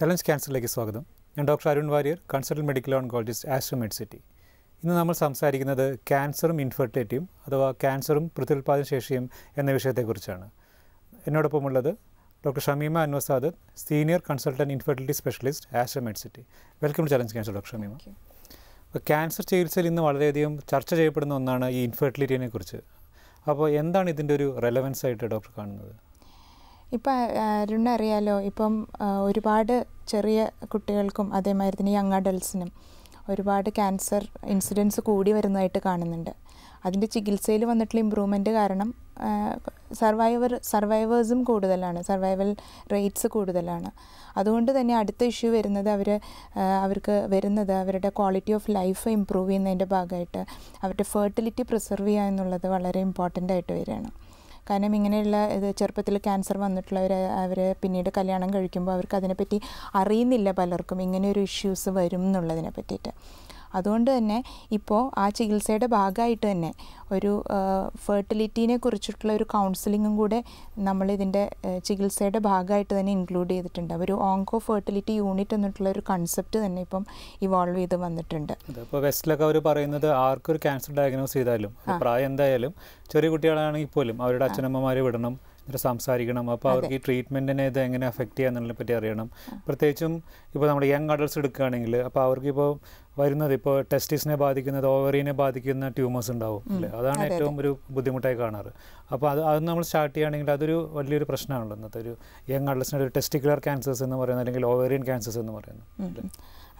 Challenge ക്യാൻസറിലേക്ക് സ്വാഗതം. ഞാൻ doctor Arun Warrier consultant medical oncologist Aster Med city ഇന്ന് നമ്മൾ സംസാരിക്കുന്നത് ക്യാൻസറും ഇൻഫെർട്ടിലിറ്റിയും അഥവാ ക്യാൻസറും പ്രത്യുൽപാദന ശേഷിയും എന്ന വിഷയത്തെക്കുറിച്ചാണ്. എന്നോടൊപ്പം ഉള്ളത് doctor Shameema അൻവസാദ് senior consultant infertility specialist Aster Med city welcome to challenge cancer doctor Shameema. അപ്പോൾ ക്യാൻസർ ചികിത്സയിൽ ഇന്ന് വളരെയധികം ചർച്ച ചെയ്യപ്പെടുന്ന ഒന്നാണ് ഈ ഇൻഫെർട്ടിലിറ്റിനെ കുറിച്ച്. അപ്പോൾ എന്താണ് ഇതിന്റെ ഒരു റെലവൻസ് ആയിട്ട് ഡോക്ടർ കാണുന്നത്? ഇപ്പം അരുൺ അറിയാലോ. ഇപ്പം ഒരുപാട് ചെറിയ കുട്ടികൾക്കും അതേമാതിരി തന്നെ യങ് അഡൾട്ട്സിനും ഒരുപാട് ക്യാൻസർ ഇൻസിഡൻസ് കൂടി വരുന്നതായിട്ട് കാണുന്നുണ്ട്. അതിന്റെ ചികിത്സയിൽ വന്നിട്ടുള്ള ഇമ്പ്രൂവ്മെന്റ് കാരണം സർവൈവർ സർവൈവേഴ്സും കൂടുതലാണ്. സർവൈവൽ റേറ്റ്സ് കൂടുതലാണ്. അതുകൊണ്ട് തന്നെ അടുത്ത ഇഷ്യൂ വരുന്നത് അവർ അവർക്ക് വരുന്നത് അവരുടെ ക്വാളിറ്റി ഓഫ് ലൈഫ് ഇമ്പ്രൂവ് ചെയ്യുന്നതിന്റെ ഭാഗമായിട്ട് അവരുടെ ഫെർട്ടിലിറ്റി പ്രിസർവ് ചെയ്യുക എന്നുള്ളത് വളരെ ഇമ്പോർട്ടന്റ് ആയിട്ട് വരികയാണ്. കാരണം ഇങ്ങനെയുള്ള ഇത് ചെറുപ്പത്തിൽ ക്യാൻസർ വന്നിട്ടുള്ളവർ അവർ പിന്നീട് കല്യാണം കഴിക്കുമ്പോൾ അവർക്ക് അതിനെപ്പറ്റി അറിയുന്നില്ല പലർക്കും. ഇങ്ങനെ ഒരു ഇഷ്യൂസ് വരും എന്നുള്ളതിനെ പറ്റിയിട്ട് അതുകൊണ്ട് തന്നെ ഇപ്പോൾ ആ ചികിത്സയുടെ ഭാഗമായിട്ട് തന്നെ ഒരു ഫെർട്ടിലിറ്റീനെ കുറിച്ചിട്ടുള്ള ഒരു കൗൺസിലിങ്ങും കൂടെ നമ്മളിതിന്റെ ചികിത്സയുടെ ഭാഗമായിട്ട് തന്നെ ഇൻക്ലൂഡ് ചെയ്തിട്ടുണ്ട്. ഒരു ഓങ്കോ ഫെർട്ടിലിറ്റി യൂണിറ്റ് എന്നിട്ടുള്ള ഒരു കൺസെപ്റ്റ് തന്നെ ഇപ്പം ഇവോൾവ് ചെയ്ത് വന്നിട്ടുണ്ട്. ഇപ്പോൾ വെസ്റ്റിലൊക്കെ അവർ പറയുന്നത് ആർക്കൊരു ക്യാൻസർ ഡയഗ്നോസ് ചെയ്താലും പ്രായം എന്തായാലും ചെറിയ കുട്ടികളാണെങ്കിൽ പോലും അവരുടെ അച്ഛനമ്മമാരെ വിടണം എന്നിട്ട് സംസാരിക്കണം. അപ്പോൾ അവർക്ക് ഈ ട്രീറ്റ്മെന്റിനെ ഇത് എങ്ങനെ അഫക്റ്റ് ചെയ്യാന്നുള്ളതിനെ പറ്റി അറിയണം. പ്രത്യേകിച്ചും ഇപ്പോൾ നമ്മുടെ യങ് അഡൾട്ട്സ് എടുക്കുകയാണെങ്കിൽ അപ്പോൾ അവർക്കിപ്പോൾ വരുന്നത്. ഇപ്പോൾ ടെസ്റ്റിസിനെ ബാധിക്കുന്നത് ഓവറീനെ ബാധിക്കുന്ന ട്യൂമേഴ്സ് ഉണ്ടാവും അല്ലേ? അതാണ് ഏറ്റവും ഒരു ബുദ്ധിമുട്ടായി കാണാറ്. അപ്പോൾ അത് അത് നമ്മൾ സ്റ്റാർട്ട് ചെയ്യുകയാണെങ്കിൽ അതൊരു വലിയൊരു പ്രശ്നമാണല്ലോ ഇന്നത്തെ ഒരു യങ് അഡ്ലസിന്റെ ഒരു ടെസ്റ്റിക്കുലർ ക്യാൻസേഴ്സ് എന്ന് പറയുന്നത് അല്ലെങ്കിൽ ഓവേറിയൻ ക്യാൻസേഴ്സ് എന്ന് പറയുന്നത്.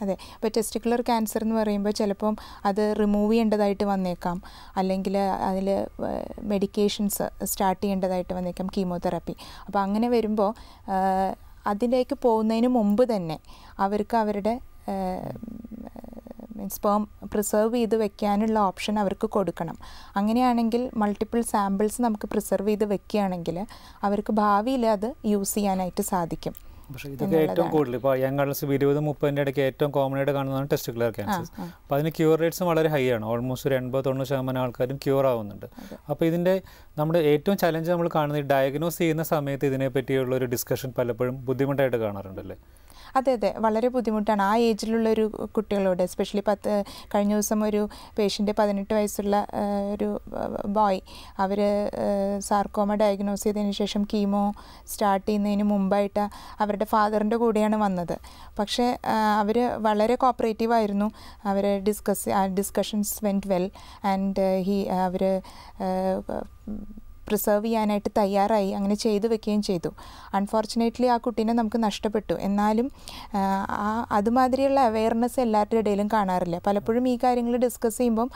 അതെ. ഇപ്പോൾ ടെസ്റ്റിക്കുലർ ക്യാൻസർ എന്ന് പറയുമ്പോൾ ചിലപ്പം അത് റിമൂവ് ചെയ്യേണ്ടതായിട്ട് വന്നേക്കാം. അല്ലെങ്കിൽ അതിൽ മെഡിക്കേഷൻസ് സ്റ്റാർട്ട് ചെയ്യേണ്ടതായിട്ട് വന്നേക്കാം കീമോതെറാപ്പി. അപ്പോൾ അങ്ങനെ വരുമ്പോൾ അതിലേക്ക് പോകുന്നതിന് മുമ്പ് തന്നെ അവർക്ക് അവരുടെ സ്പേം പ്രിസർവ് ചെയ്ത് വെക്കാനുള്ള ഓപ്ഷൻ അവർക്ക് കൊടുക്കണം. അങ്ങനെയാണെങ്കിൽ മൾട്ടിപ്പിൾ സാമ്പിൾസ് നമുക്ക് പ്രിസർവ് ചെയ്ത് വെക്കുകയാണെങ്കിൽ അവർക്ക് ഭാവിയിൽ അത് യൂസ് ചെയ്യാനായിട്ട് സാധിക്കും. പക്ഷേ ഇതൊക്കെ ഏറ്റവും കൂടുതൽ. ഇപ്പോൾ യങ് അഡൾട്ട്സ് ഇരുപത് മുപ്പതിന്റെ ഇടയ്ക്ക് ഏറ്റവും കോമൺ ആയിട്ട് കാണുന്നതാണ് ടെസ്റ്റിക്കുലർ ക്യാൻസർ അപ്പോൾ അതിന് ക്യൂർ റേറ്റ്സും വളരെ ഹൈ ആണ്. ഓൾമോസ്റ്റ് ഒരു എൺപത് തൊണ്ണൂറ് ശതമാനം ആൾക്കാരും ക്യൂർ ആവുന്നുണ്ട്. അപ്പോൾ ഇതിന്റെ നമ്മുടെ ഏറ്റവും ചലഞ്ച് നമ്മൾ കാണുന്നത് ഡയഗ്നോസ് ചെയ്യുന്ന സമയത്ത് ഇതിനെപ്പറ്റിയുള്ള ഒരു ഡിസ്കഷൻ പലപ്പോഴും ബുദ്ധിമുട്ടായിട്ട് കാണാറുണ്ടല്ലേ? അതെ അതെ. വളരെ ബുദ്ധിമുട്ടാണ്. ആ ഏജിലുള്ള ഒരു കുട്ടികളോട് എസ്പെഷ്യലി പത്ത് കഴിഞ്ഞ ദിവസം ഒരു പേഷ്യന്റ് പതിനെട്ട് വയസ്സുള്ള ഒരു ബോയ് അവർ സാർക്കോമ ഡയഗ്നോസ് ചെയ്തതിന് ശേഷം കീമോ സ്റ്റാർട്ട് ചെയ്യുന്നതിന് മുമ്പായിട്ട് അവരുടെ ഫാദറിന്റെ കൂടെയാണ് വന്നത്. പക്ഷേ അവർ വളരെ കോപ്പറേറ്റീവ് ആയിരുന്നു. അവർ discuss discussions went well and he our preserve ചെയ്യാനായിട്ട് തയ്യാറായി അങ്ങനെ ചെയ്തു വെക്കുകയും ചെയ്തു. അൺഫോർച്ചുനേറ്റ്ലി ആ കുട്ടീനെ നമുക്ക് നഷ്ടപ്പെട്ടു. എന്നാലും ആ, അതുമാതിരിയുള്ള അവയർനെസ് എല്ലാവരുടെ ഇടയിലും കാണാറില്ല. പലപ്പോഴും ഈ കാര്യങ്ങൾ ഡിസ്കസ് ചെയ്യുമ്പം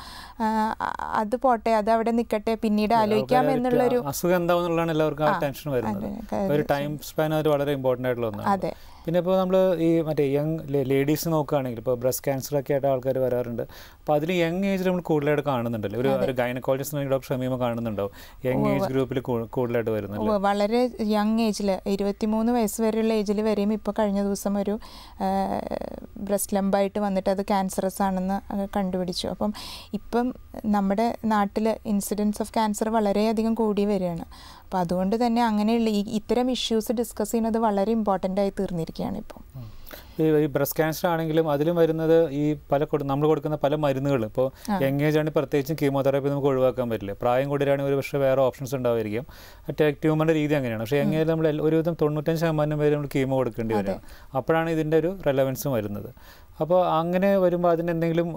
അത് പോട്ടെ അത് അവിടെ നിൽക്കട്ടെ പിന്നീട് ആലോചിക്കാം എന്നുള്ളൊരു അസുഖം എന്താണെന്നുള്ളതാണ് എല്ലാവർക്കും ആ, ടെൻഷൻ വരുന്നത്. ഒരു ടൈം സ്പാൻ അത് വളരെ ഇമ്പോർട്ടന്റ് ആയിട്ടുള്ള ഒന്നാണ്. അതെ. പിന്നെ ഇപ്പോൾ നമ്മൾ ഈ മറ്റേ യങ് ലേഡീസ് നോക്കുകയാണെങ്കിൽ ഇപ്പോൾ ബ്രസ്റ്റ് ക്യാൻസർ ഒക്കെ ആയിട്ട് ആൾക്കാർ വരാറുണ്ട്. അപ്പോൾ അതിൽ യങ് ഏജിൽ നമ്മൾ കൂടുതലായിട്ട് കാണുന്നുണ്ടല്ലോ? ഒരു ഒരു ഗൈനക്കോളജിസ്റ്റ് ഡോക്ടർ ഷമീമ കാണുന്നുണ്ടോ? യങ് ഏജ് ഗ്രൂപ്പിൽ കൂടുതലായിട്ട് വരുന്നുണ്ട്. വളരെ യങ് ഏജിൽ ഇരുപത്തിമൂന്ന് വയസ്സ് വരെയുള്ള ഏജിൽ വരെയും ഇപ്പോൾ കഴിഞ്ഞ ദിവസം ഒരു ബ്രസ്റ്റ് ലംബായിട്ട് വന്നിട്ട് അത് ക്യാൻസറസ് ആണെന്ന് കണ്ടുപിടിച്ചു. അപ്പം ഇപ്പം നമ്മുടെ നാട്ടിൽ ഇൻസിഡൻസ് ഓഫ് ക്യാൻസർ വളരെയധികം കൂടി വരികയാണ്. അപ്പോൾ അതുകൊണ്ട് തന്നെ അങ്ങനെയുള്ള ഈ ഇത്തരം ഇഷ്യൂസ് ഡിസ്കസ് ചെയ്യുന്നത് വളരെ ഇമ്പോർട്ടന്റ് ആയി തീർന്നിരിക്കുകയാണ് ഇപ്പോൾ ഈ ബ്രസ്റ്റ് ക്യാൻസർ ആണെങ്കിലും അതിലും വരുന്നത് ഈ പല കൊടു- നമ്മൾ കൊടുക്കുന്ന പല മരുന്നുകൾ ഇപ്പോൾ യങ് ഏജ് ആണെങ്കിൽ പ്രത്യേകിച്ചും കീമോതെറാപ്പി നമുക്ക് ഒഴിവാക്കാൻ പറ്റില്ല. പ്രായം കൂടിയാണെങ്കിൽ ഒരു പക്ഷേ വേറെ ഓപ്ഷൻസ് ഉണ്ടാവുമായിരിക്കും മറ്റേ ട്യൂമറിന്റെ രീതി അങ്ങനെയാണ്. പക്ഷേ യങ് ഏജ് നമ്മൾ ഒരുവിധം തൊണ്ണൂറ്റഞ്ച് ശതമാനം പേര് നമ്മൾ കീമോ കൊടുക്കേണ്ടി വരിക അപ്പോഴാണ് ഇതിന്റെ ഒരു റെലവൻസും വരുന്നത്. അപ്പോൾ അങ്ങനെ വരുമ്പോൾ അതിന് എന്തെങ്കിലും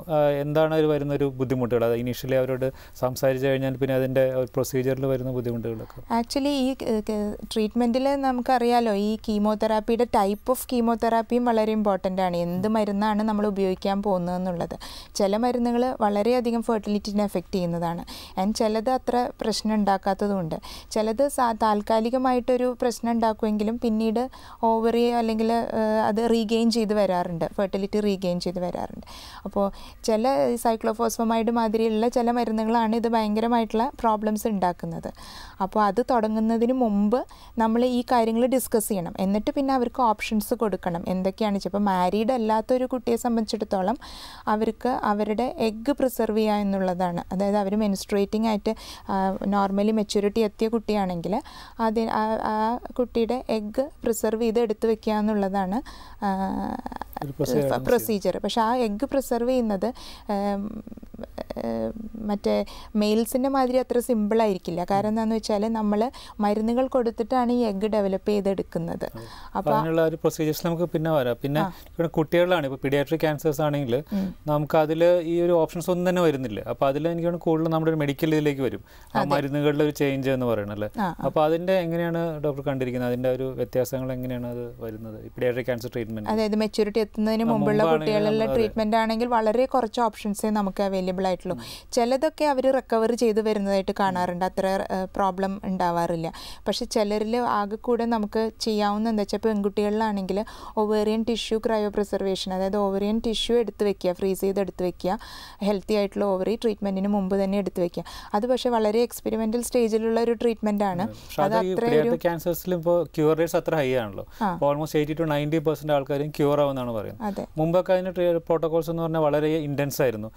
എന്താണ് ഒരു വരുന്ന ഒരു ബുദ്ധിമുട്ടുകൾ? അത് ഇനീഷ്യലി അവരോട് സംസാരിച്ച് കഴിഞ്ഞാൽ പിന്നെ അതിന്റെ പ്രൊസീജിയറിൽ വരുന്ന ബുദ്ധിമുട്ടുകളൊക്കെ. ആക്ച്വലി ഈ ട്രീറ്റ്മെന്റിൽ നമുക്കറിയാലോ ഈ കീമോതെറാപ്പിയുടെ ടൈപ്പ് ഓഫ് കീമോതെറാപ്പിയും വളരെ ഇമ്പോർട്ടന്റ് ആണ്. എന്ത് മരുന്നാണ് നമ്മൾ ഉപയോഗിക്കാൻ പോകുന്നതെന്നുള്ളത്. ചില മരുന്നുകൾ വളരെയധികം ഫെർട്ടിലിറ്റിനെ എഫക്റ്റ് ചെയ്യുന്നതാണ്. ആൻഡ് ചിലത് അത്ര പ്രശ്നം ഉണ്ടാക്കാത്തതുമുണ്ട് ചിലത് താൽക്കാലികമായിട്ടൊരു പ്രശ്നം ഉണ്ടാക്കുമെങ്കിലും പിന്നീട് ഓവറി അല്ലെങ്കിൽ അത് റീഗെയിൻ ചെയ്ത് വരാറുണ്ട്. ഫെർട്ടിലിറ്റി റീഗെയിൻ ചെയ്ത് വരാറുണ്ട്. അപ്പോൾ ചില സൈക്ലോഫോസ്ഫമൈഡ് മാതിരിയുള്ള ചില മരുന്നുകളാണ് ഇത് ഭയങ്കരമായിട്ടുള്ള പ്രോബ്ലംസ് ഉണ്ടാക്കുന്നത് അപ്പോൾ അത് തുടങ്ങുന്നതിന് മുമ്പ് നമ്മൾ ഈ കാര്യങ്ങൾ ഡിസ്കസ് ചെയ്യണം. എന്നിട്ട് പിന്നെ അവർക്ക് ഓപ്ഷൻസ് കൊടുക്കണം. എന്തൊക്കെയാണ് ഇപ്പോൾ മാരീഡ് അല്ലാത്തൊരു കുട്ടിയെ സംബന്ധിച്ചിടത്തോളം അവർക്ക് അവരുടെ എഗ്ഗ് പ്രിസർവ് ചെയ്യുക എന്നുള്ളതാണ്. അതായത് അവർ മെൻസ്ട്രേറ്റിംഗ് ആയിട്ട് നോർമലി മെച്യൂരിറ്റി എത്തിയ കുട്ടിയാണെങ്കിൽ അത് ആ- കുട്ടിയുടെ എഗ്ഗ് പ്രിസർവ് ചെയ്ത് എടുത്തു വെക്കുക എന്നുള്ളതാണ് പ്രൊസീജിയർ പക്ഷെ ആ എഗ്ഗ് പ്രിസർവ് ചെയ്യുന്നത് മറ്റേ മെയിൽസിന്റെ മാതിരി അത്ര സിമ്പിൾ ആയിരിക്കില്ല. കാരണം എന്താണെന്ന് വെച്ചാൽ നമ്മൾ മരുന്നുകൾ കൊടുത്തിട്ടാണ് ഈ എഗ്ഗ് ഡെവലപ്പ് ചെയ്തെടുക്കുന്നത്. അപ്പോൾ ഒരു പ്രൊസീജിയേഴ്സ് നമുക്ക് പിന്നെ വരാം. പിന്നെ ഇവിടെ കുട്ടികളിലാണ് ഇപ്പോൾ പീഡിയാട്രിക് ക്യാൻസേഴ്സ് ആണെങ്കിൽ നമുക്ക് അതിൽ ഈ ഒരു ഓപ്ഷൻസ് ഒന്നും തന്നെ വരുന്നില്ല. അപ്പോൾ അതിൽ എനിക്ക് കൂടുതൽ നമ്മുടെ ഒരു മെഡിക്കൽ ഇതിലേക്ക് വരും. ആ മരുന്നുകളുടെ ഒരു ചേഞ്ച് എന്ന് പറയണല്ലേ? അപ്പോൾ അതിന്റെ എങ്ങനെയാണ് ഡോക്ടർ കണ്ടിരിക്കുന്നത്? അതിന്റെ ഒരു വ്യത്യാസങ്ങൾ എങ്ങനെയാണ് അത് വരുന്നത്? പീഡിയാട്രിക് ക്യാൻസർ ട്രീറ്റ്മെന്റ് അതായത് മെച്ചൂരിറ്റി എത്തുന്നതിന് മുമ്പുള്ള അതെ. ട്രീറ്റ്മെന്റ് ആണെങ്കിൽ വളരെ കുറച്ച് ഓപ്ഷൻസേ നമുക്ക് അവൈലബിൾ ആയിട്ടുള്ളൂ. ചിലതൊക്കെ അവർ റിക്കവർ ചെയ്ത് വരുന്നതായിട്ട് കാണാറുണ്ട്. അത്ര പ്രോബ്ലം ഉണ്ടാവാറില്ല. പക്ഷെ ചിലരിൽ ആകെ കൂടെ നമുക്ക് ചെയ്യാവുന്ന എന്താ വെച്ചാൽ പെൺകുട്ടികളിലാണെങ്കിൽ ഒവേറിയൻ ടിഷ്യൂ ക്രയോ പ്രിസർവേഷൻ അതായത് ഓവറിയൻ ടിഷ്യൂ എടുത്ത് വെക്കുക ഫ്രീസ് ചെയ്ത് എടുത്ത് വെക്കുക ഹെൽത്തി ആയിട്ടുള്ള ഓവറി ട്രീറ്റ്മെന്റിന് മുമ്പ് തന്നെ എടുത്ത് വെക്കുക. അത് പക്ഷേ വളരെ എക്സ്പെരിമെന്റൽ സ്റ്റേജിലുള്ള ഒരു ട്രീറ്റ്മെന്റ് ആണ്. അത് അത്ര ഇപ്പോൾ ക്യൂർ റേറ്റ്സ് അത്ര ഹൈ ആണല്ലോ. Almost eighty to ninety percent ആൾക്കാരും ക്യൂർ ആവുന്നതാണ് പറയുന്നത്. അതെ. മുമ്പൊക്കെ അതിന് പ്രോട്ടോകോൾസ് എന്ന് പറഞ്ഞാൽ വളരെ ഇന്റൻസ് ആയിരുന്നു.